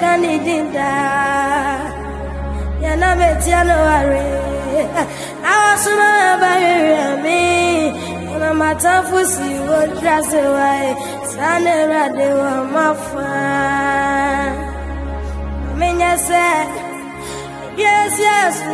ka ne din daa yɛna bɛtia no ware. Na wɔsoma bɛhwehwɛ me ɛma matamfo si wɔdra sɛ wae. Saa na awurade mafa. Menyɛ sɛ biasi aso